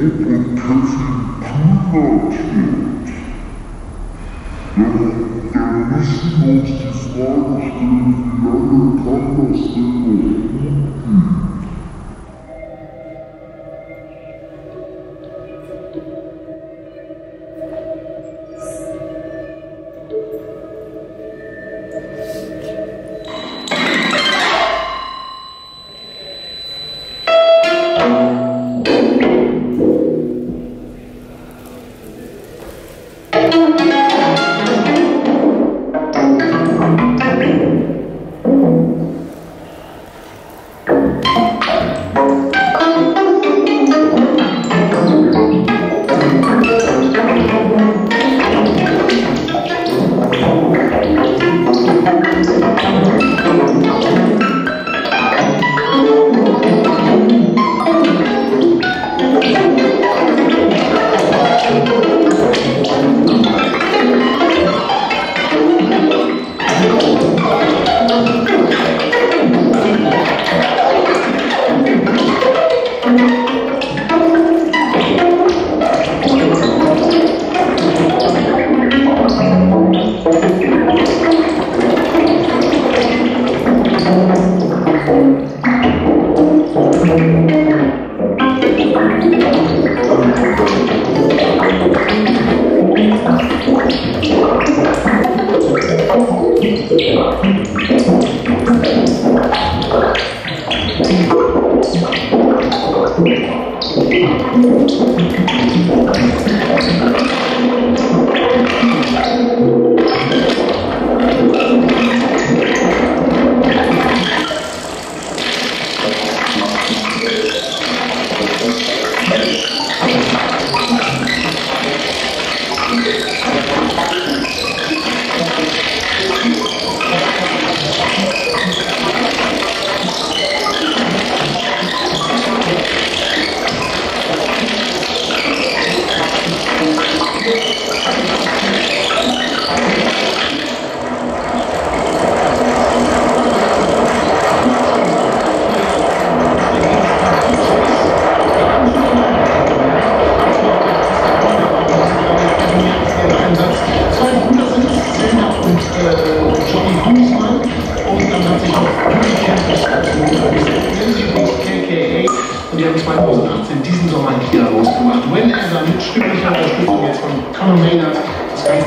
und Kevin kühnert wird. Denn wir müssen uns die Frage stellen, wie lange kann das Gwen Adam mit schriftlicher Unterstützung jetzt von Conor Maynard. Das heißt,